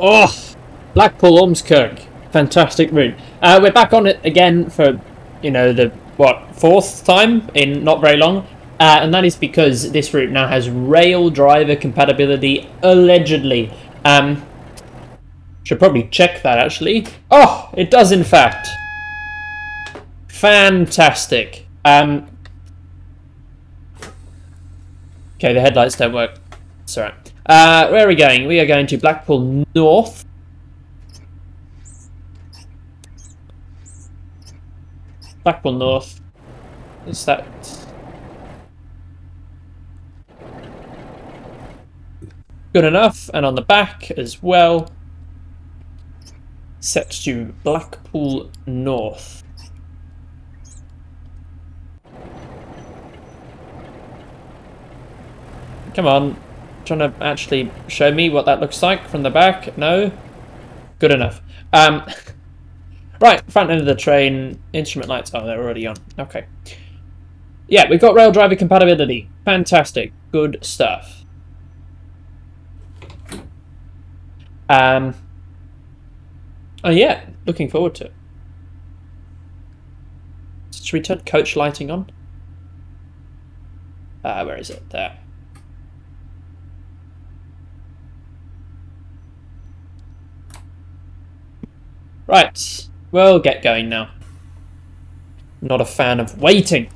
Oh, Blackpool Ormskirk. Fantastic route. Uh, we're back on it again for, you know, the, what, fourth time in not very long. Uh, and that is because this route now has Raildriver compatibility, allegedly. Um, should probably check that, actually. Oh, it does, in fact. Fantastic. Um, okay, the headlights don't work. Sorry. Uh, where are we going? We are going to Blackpool North. Blackpool North. Is that... Good enough. And on the back as well. Set to Blackpool North. Come on. Trying to actually show me what that looks like from the back. No? Good enough. Um, right, front end of the train. Instrument lights. Oh, they're already on. Okay. Yeah, we've got Raildriver compatibility. Fantastic. Good stuff. Um, oh, yeah. Looking forward to it. Should we turn coach lighting on? Uh, where is it? There. Right, we'll get going now. Not a fan of waiting.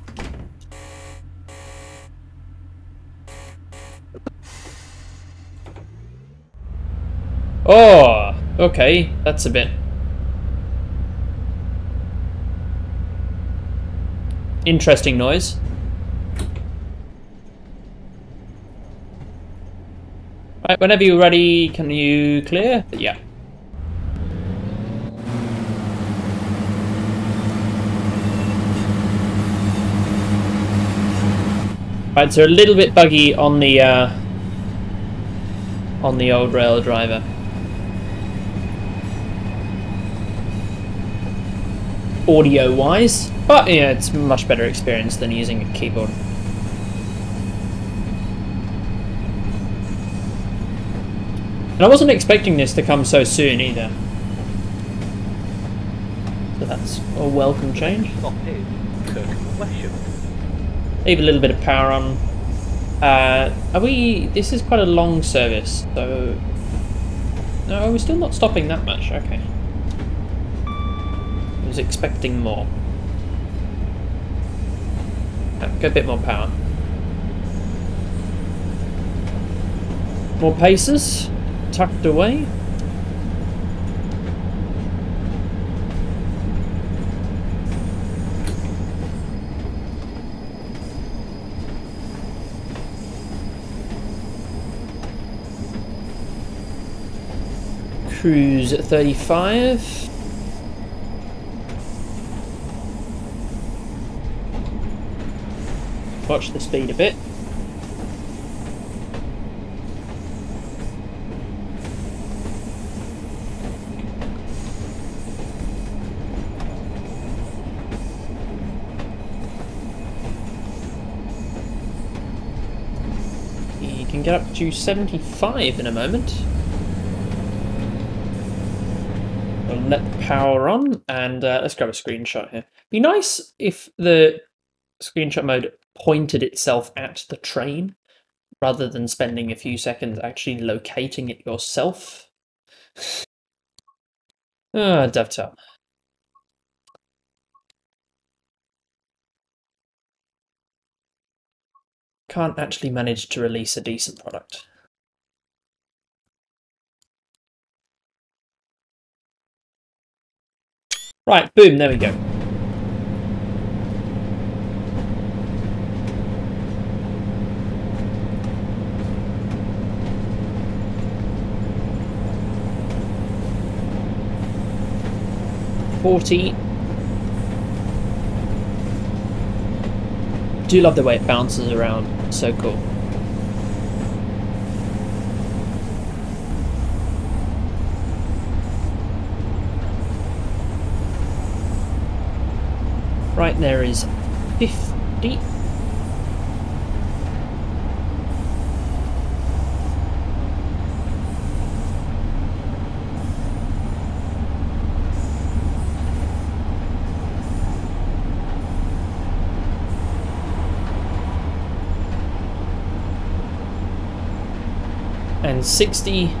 Oh, okay, that's a bit... Interesting noise. Right, whenever you're ready, can you clear? Yeah. Right, so a little bit buggy on the uh, on the old Raildriver. Audio wise, but yeah, it's much better experience than using a keyboard. And I wasn't expecting this to come so soon either. So that's a welcome change. Leave a little bit of power on. Uh, are we... This is quite a long service, so... No, we're still not stopping that much. Okay. I was expecting more. go a bit more power. More paces. Tucked away. Cruise at 35. Watch the speed a bit. You can get up to 75 in a moment. Let the power on and uh, let's grab a screenshot here. Be nice if the screenshot mode pointed itself at the train rather than spending a few seconds actually locating it yourself. ah, Dovetail. Can't actually manage to release a decent product. Right, boom, there we go. Forty. Do love the way it bounces around. So cool. Right, there is 50. and 60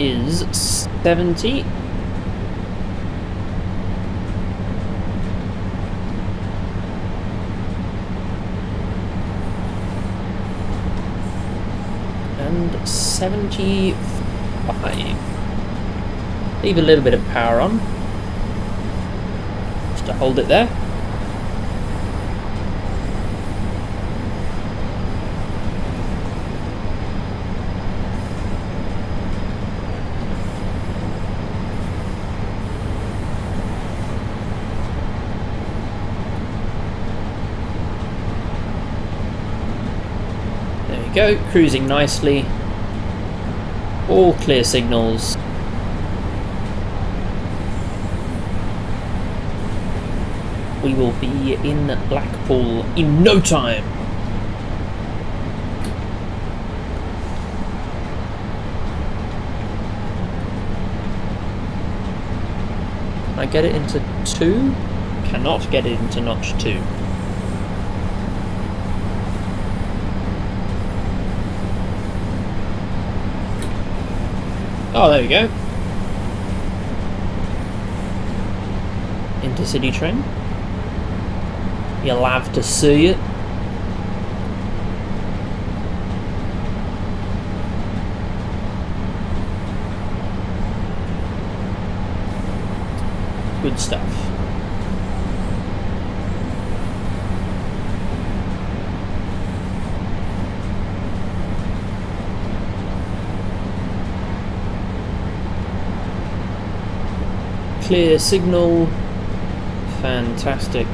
Is 70. And 75. Leave a little bit of power on. Just to hold it there. Go, cruising nicely. All clear signals. We will be in Blackpool in no time. Can I get it into two? Cannot get it into notch two. Oh, there we go. Intercity train. You'll have to see it. Good stuff. Clear signal. Fantastic.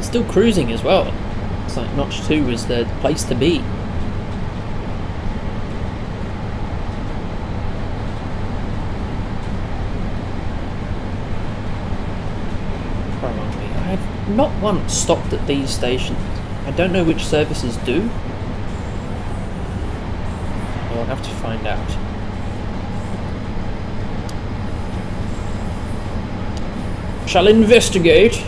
still cruising as well. It's like Notch 2 is the place to be. Not once stopped at these stations. I don't know which services do. I'll have to find out. Shall investigate.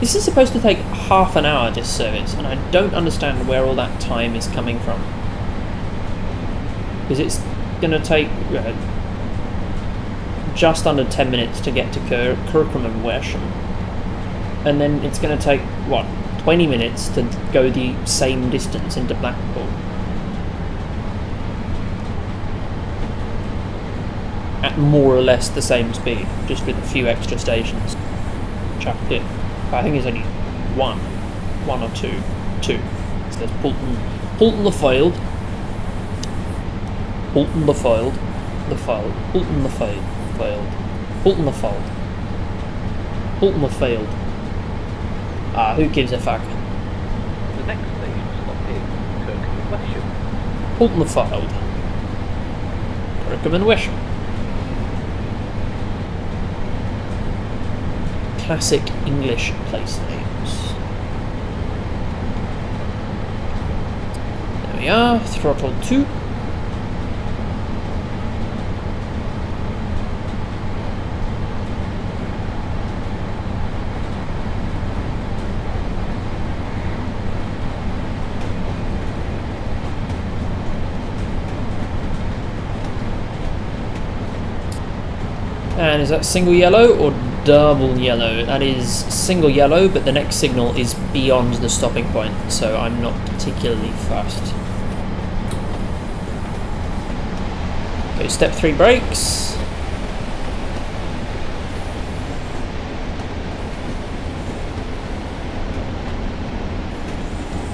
This is supposed to take half an hour, this service, and I don't understand where all that time is coming from. Because it's going to take uh, just under 10 minutes to get to Cur Kirkham and Wesham and then it's going to take what 20 minutes to go the same distance into Blackpool. At more or less the same speed, just with a few extra stations. Chucked in. I think it's only one, one or two, two. It says Poulton, Poulton the Field, Poulton the Field, the Field, Poulton the Field, The Fold, Poulton the Field. Ah, who gives a fuck? The next station stop is Kirkham and. Hold the Field. Kirkham and Wesham. Classic English place names. There we are, throttle 2. And is that single yellow or double yellow? That is single yellow, but the next signal is beyond the stopping point, so I'm not particularly fast. Okay, step three brakes.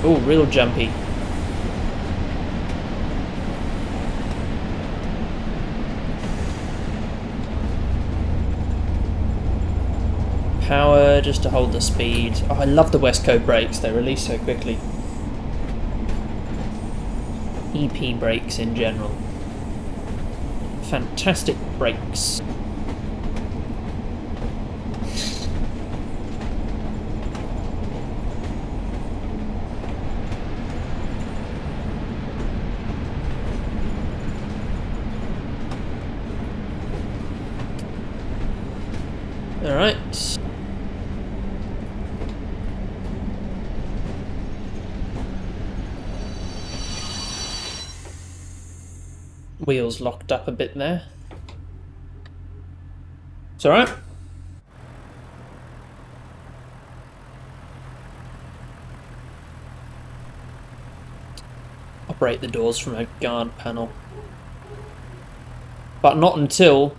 Oh, real jumpy. Power just to hold the speed. Oh, I love the Westcode brakes, they release so quickly. EP brakes in general. Fantastic brakes. Alright. Wheels locked up a bit there. It's alright. Operate the doors from a guard panel. But not until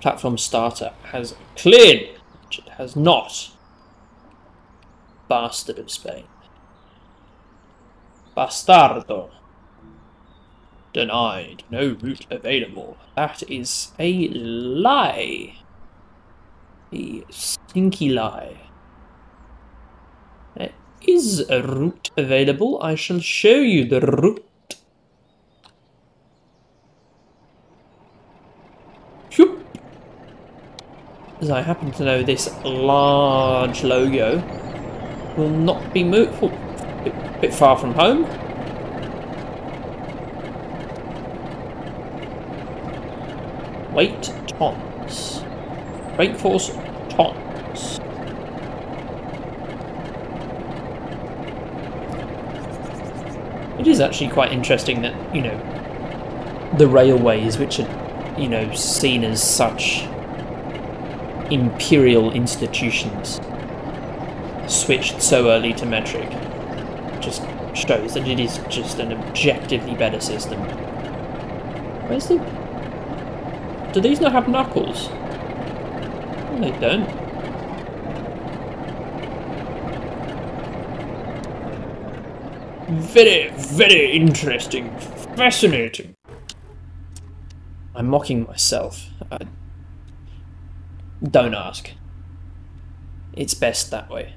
platform starter has cleared, which it has not. Bastard of Spain. Bastardo. Denied. No route available. That is a lie. A stinky lie. There is a route available. I shall show you the route. Shoop. As I happen to know this large logo will not be moved. Oh, bit, bit far from home. Weight tons. Brake force tons. It is actually quite interesting that, you know, the railways, which are, you know, seen as such imperial institutions, switched so early to metric. Just shows that it is just an objectively better system. Where's the do these not have knuckles? No, they don't. Very, very interesting. Fascinating. I'm mocking myself. I... Don't ask. It's best that way.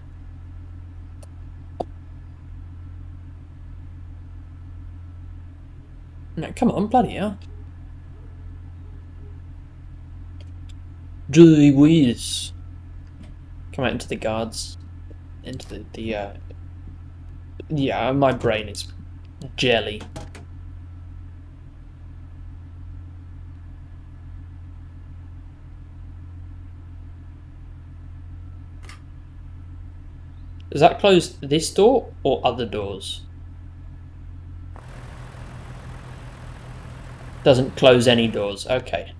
No, come on, bloody hell. Julie Whiz. Come out into the guards. Into the, the uh Yeah, my brain is jelly. Does that close this door or other doors? Doesn't close any doors, okay.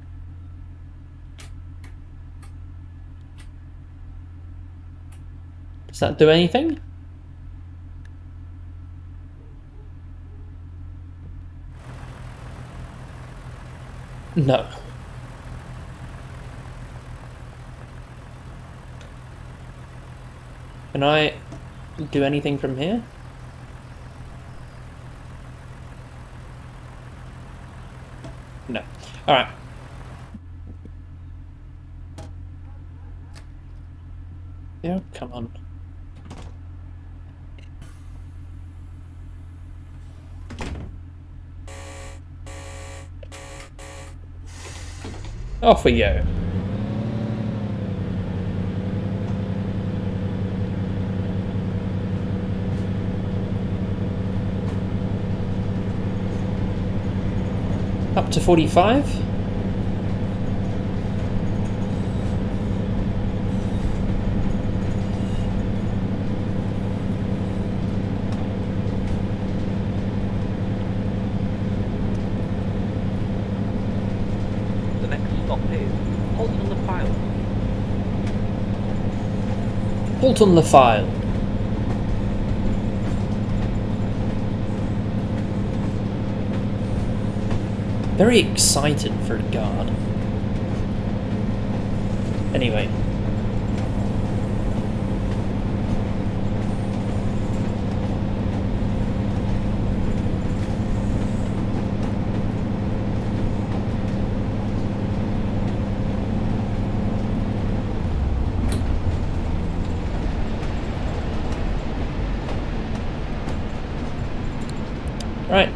Does that do anything? No. Can I do anything from here? No. Alright. Yeah, come on. Off we go. Up to 45. Halt on the file. Very excited for a guard. Anyway.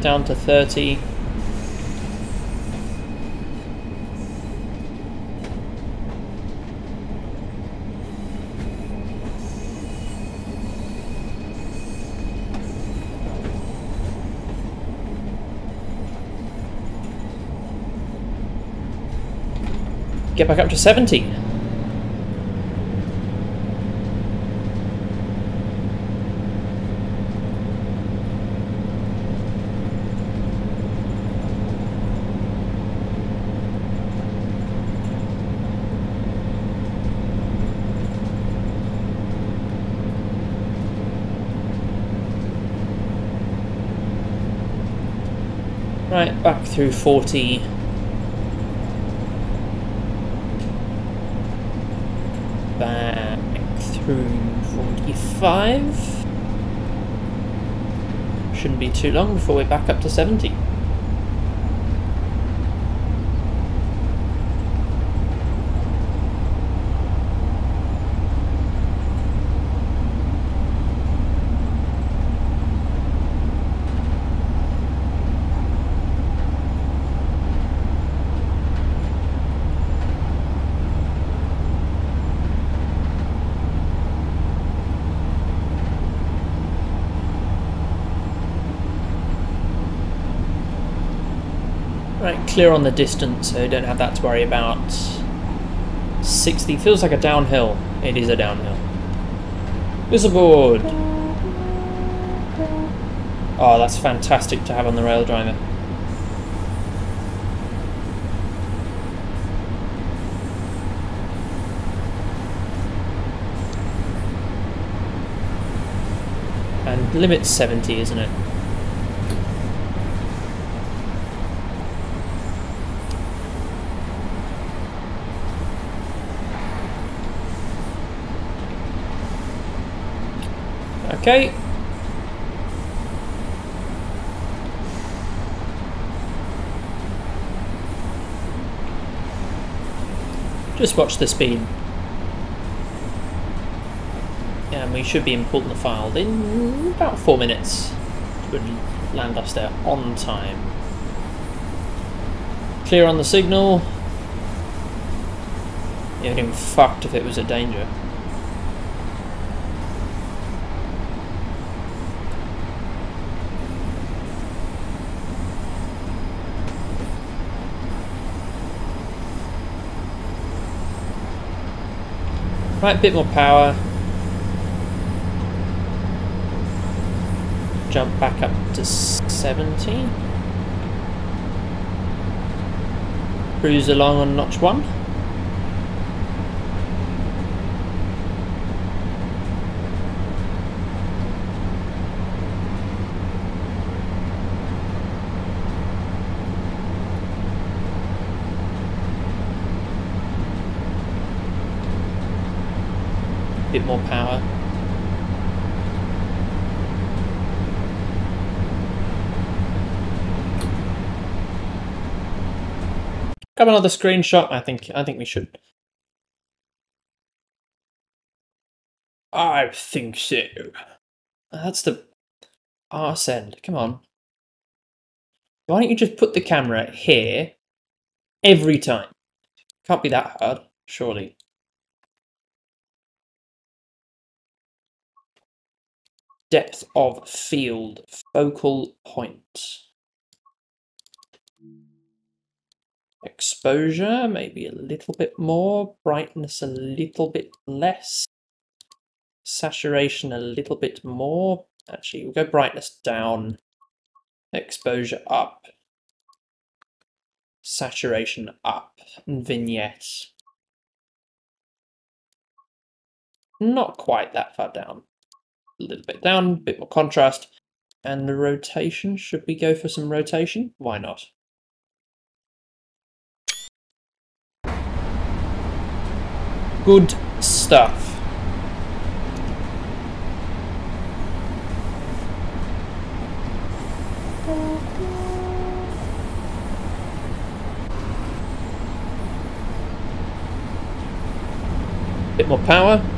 Down to 30. Get back up to 70. Right, back through 40. Back through 45. Shouldn't be too long before we're back up to 70. Right, clear on the distance, so don't have that to worry about. 60 feels like a downhill. It is a downhill. Visiboard! Oh, ah, that's fantastic to have on the Raildriver. And limit 70, isn't it? Okay. Just watch the speed. And we should be importing the file in about four minutes. Would land us there on time. Clear on the signal. Would have fucked if it was a danger. Right, a bit more power. Jump back up to 70. Cruise along on notch 1. More power. Grab another screenshot. I think I think we should. I think so. That's the arse end. Come on. Why don't you just put the camera here every time? Can't be that hard, surely. Depth of field, focal point. Exposure, maybe a little bit more, brightness a little bit less, saturation a little bit more. Actually, we'll go brightness down, exposure up, saturation up, and vignette. Not quite that far down a little bit down, a bit more contrast. And the rotation, should we go for some rotation? Why not? Good stuff. Bit more power.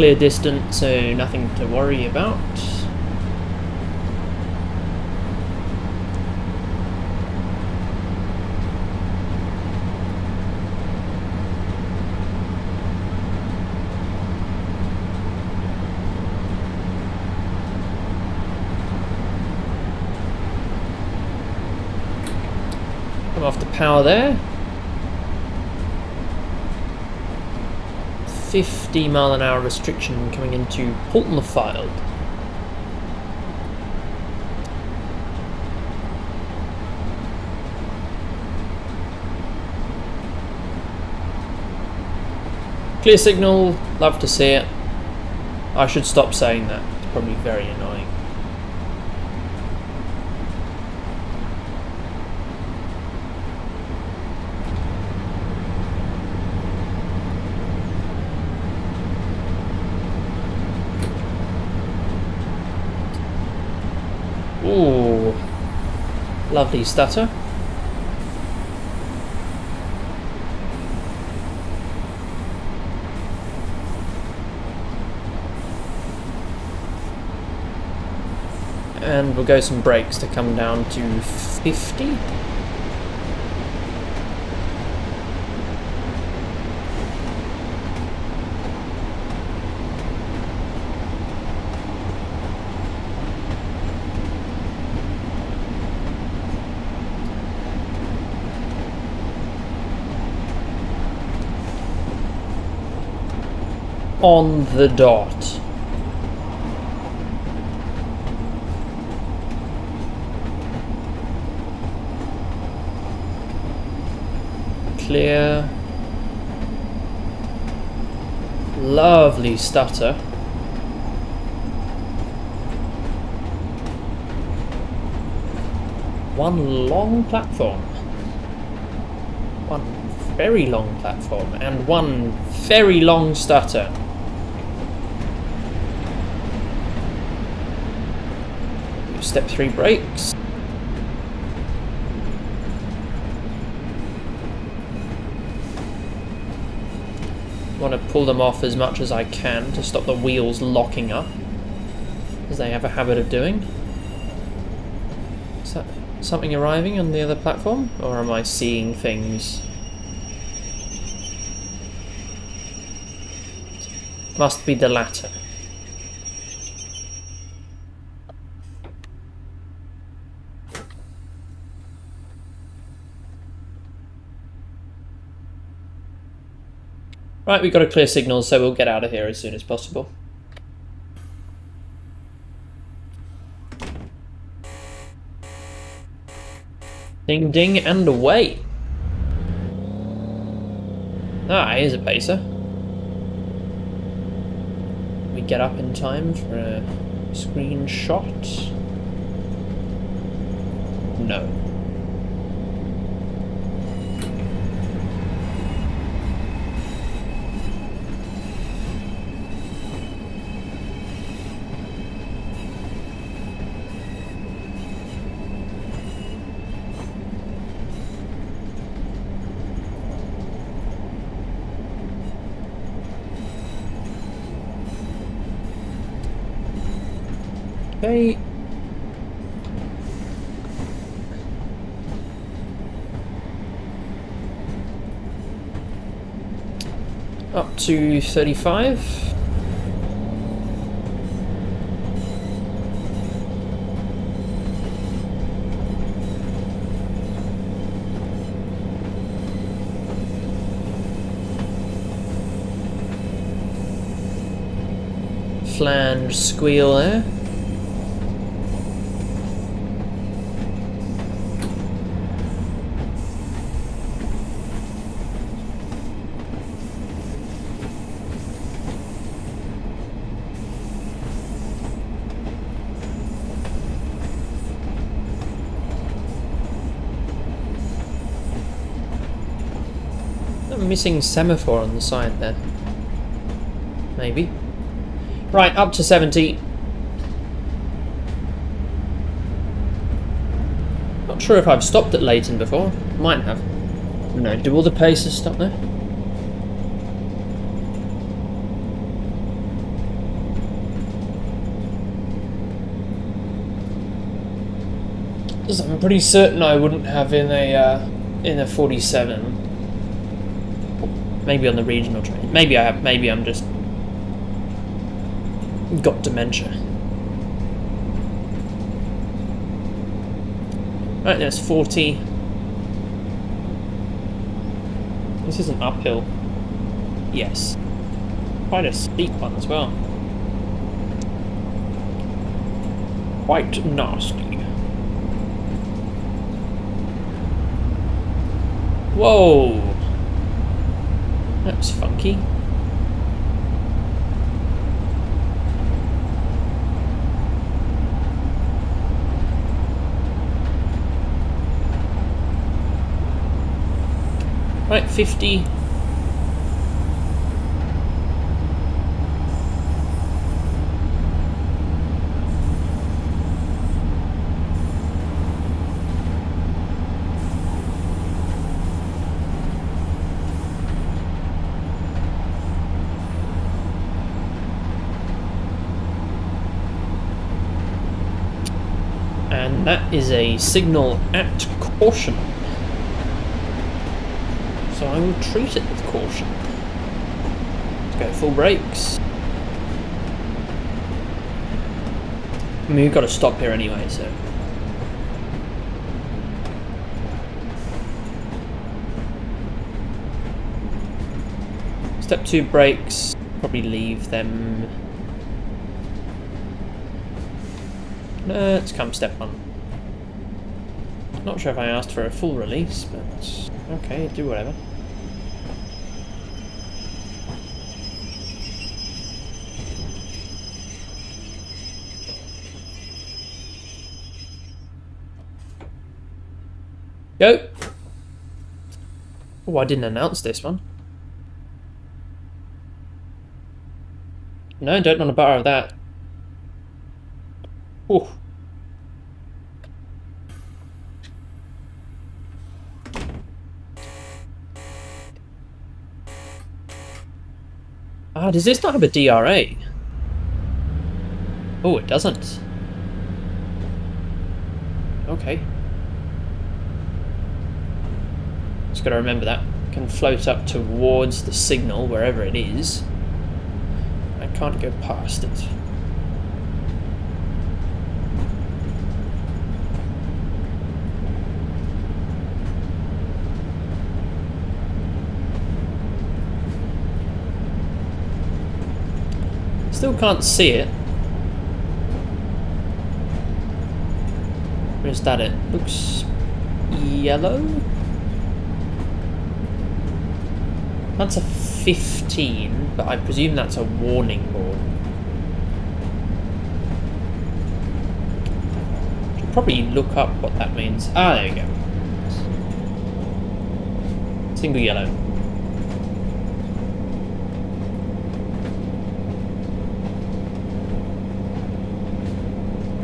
Clear distance, so nothing to worry about. Come off the power there. 50 mile an hour restriction coming into Poltenfield. Clear signal, love to see it. I should stop saying that, it's probably very annoying. Ooh, lovely stutter. And we'll go some brakes to come down to 50. On the dot. Clear. Lovely stutter. One long platform. One very long platform and one very long stutter. Step 3 brakes. want to pull them off as much as I can to stop the wheels locking up, as they have a habit of doing. Is that something arriving on the other platform, or am I seeing things? Must be the latter. Right, we've got a clear signal, so we'll get out of here as soon as possible. Ding ding and away. Ah, here's a pacer. We get up in time for a screenshot. No. Okay. Up to 35. Flange squeal there. missing semaphore on the side there, Maybe. Right, up to 70. Not sure if I've stopped at Layton before. Might have. No, do all the Pacers stop there? I'm pretty certain I wouldn't have in a uh, in a 47 Maybe on the regional train. Maybe I have. Maybe I'm just got dementia. Right, there's 40. This is an uphill. Yes. Quite a steep one as well. Quite nasty. Whoa! That was funky. Right, 50. And that is a signal at caution. So I will treat it with caution. Let's go full brakes. I mean, we've got to stop here anyway, so. Step two brakes, probably leave them. Let's come step one. Not sure if I asked for a full release, but okay, do whatever. Go! Oh, I didn't announce this one. No, don't want to borrow that. Ooh. Ah, does this not have a DRA? Oh, it doesn't. Okay. Just gotta remember that. Can float up towards the signal, wherever it is. I can't go past it. Still can't see it. Where's that it? Looks yellow? That's a 15, but I presume that's a warning board. Should probably look up what that means. Ah, there we go. Single yellow.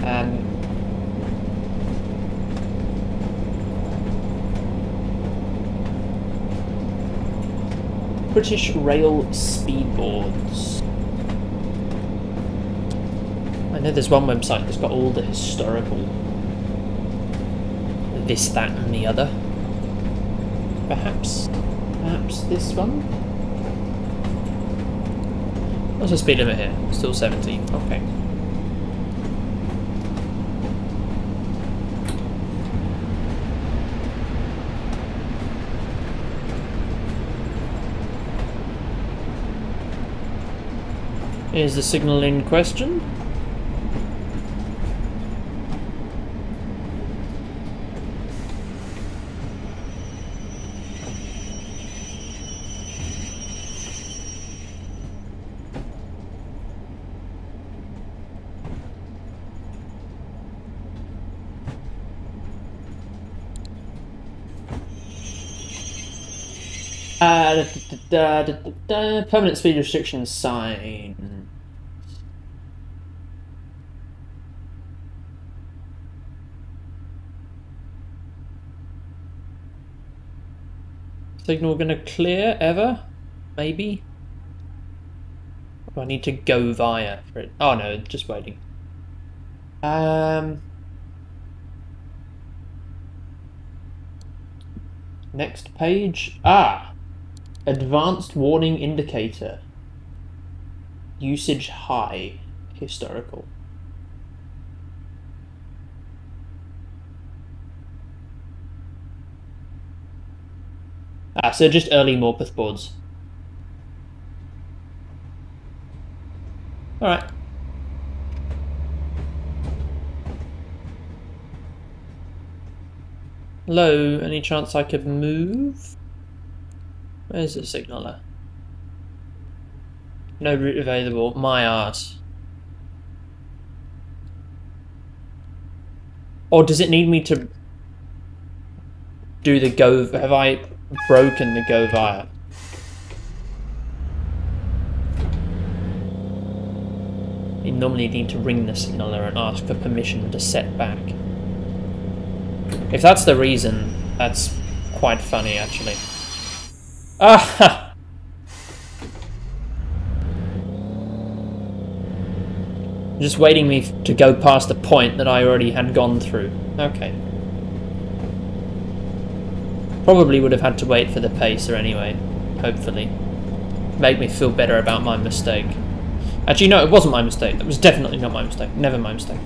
Um, British Rail speed boards. I know there's one website that's got all the historical this, that and the other. Perhaps, perhaps this one? What's the speed limit here? Still 70, okay. Is the signal in question? Uh, da, da, da, permanent speed restriction sign. Signal gonna clear ever? Maybe? Do I need to go via for it? Oh no, just waiting. Um. Next page. Ah! Advanced warning indicator. Usage high. Historical. Ah, so just early Morpeth boards. Alright. Hello, any chance I could move? Where's the signaler? No route available. My arse. Or does it need me to do the go? Have I broken the go via? You normally need to ring the signaler and ask for permission to set back. If that's the reason, that's quite funny actually. Ah! Just waiting me to go past the point that I already had gone through. Okay. Probably would have had to wait for the pacer anyway, hopefully. Make me feel better about my mistake. Actually, no, it wasn't my mistake. That was definitely not my mistake. Never my mistake.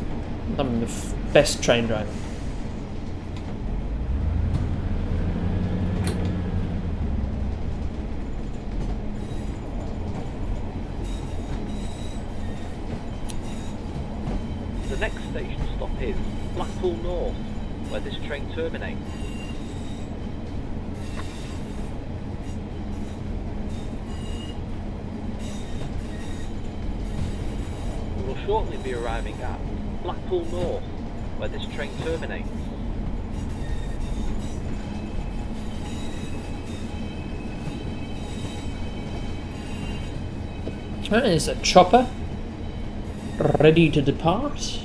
I'm the best train driver. The next station stop is Blackpool North, where this train terminates. We will shortly be arriving at Blackpool North, where this train terminates. That is a chopper. Ready to depart.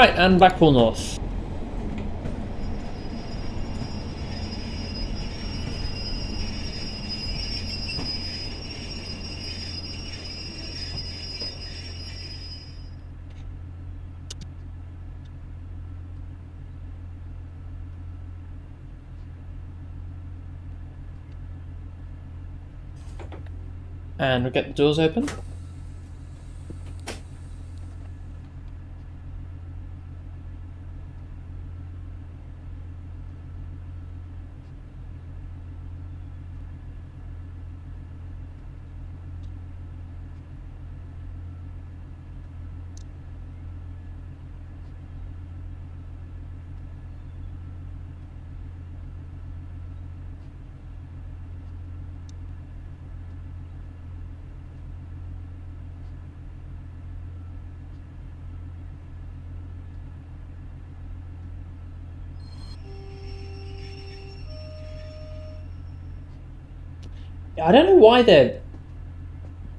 Right, and Blackpool North. And we'll get the doors open. I don't know why they're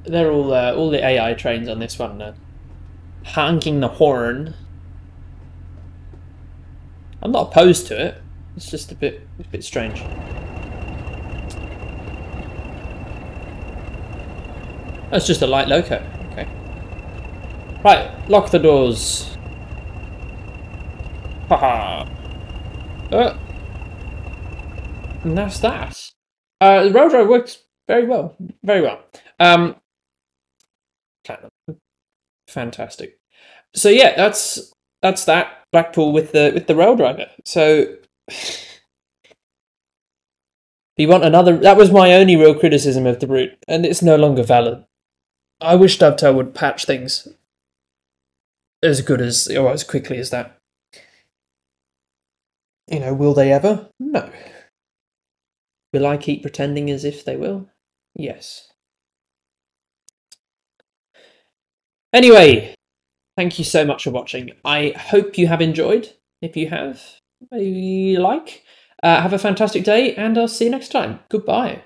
they're all uh, all the AI trains on this one uh, honking the horn. I'm not opposed to it. It's just a bit a bit strange. That's just a light loco. Okay. Right, lock the doors. Haha. Uh, and that's that. Uh, the Raildriver works very well, very well. Um, fantastic. So yeah, that's that's that Blackpool with the with the Raildriver. So you want another? That was my only real criticism of the route, and it's no longer valid. I wish Dovetail would patch things as good as or as quickly as that. You know, will they ever? No. Will I keep pretending as if they will? Yes. Anyway, thank you so much for watching. I hope you have enjoyed. If you have, maybe like. Uh, have a fantastic day, and I'll see you next time. Goodbye.